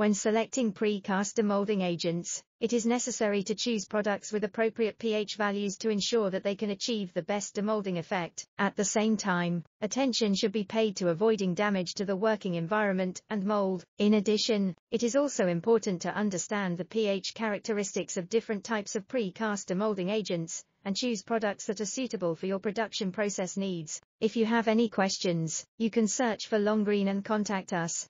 When selecting precast demolding agents, it is necessary to choose products with appropriate pH values to ensure that they can achieve the best demolding effect. At the same time, attention should be paid to avoiding damage to the working environment and mold. In addition, it is also important to understand the pH characteristics of different types of precast demolding agents and choose products that are suitable for your production process needs. If you have any questions, you can search for Longgreen and contact us.